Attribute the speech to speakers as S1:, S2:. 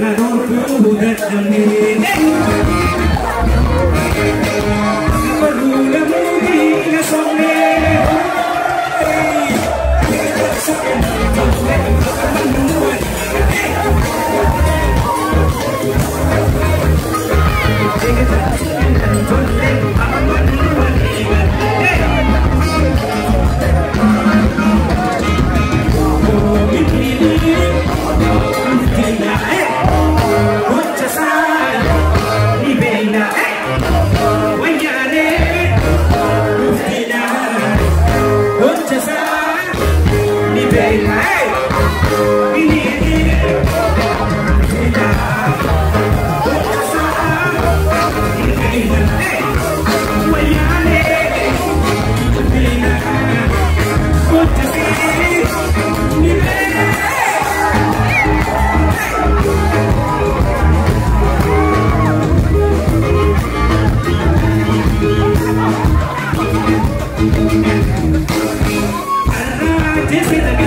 S1: I don't do that to me. Hey! Disney the